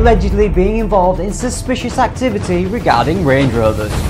allegedly being involved in suspicious activity regarding Range Rovers.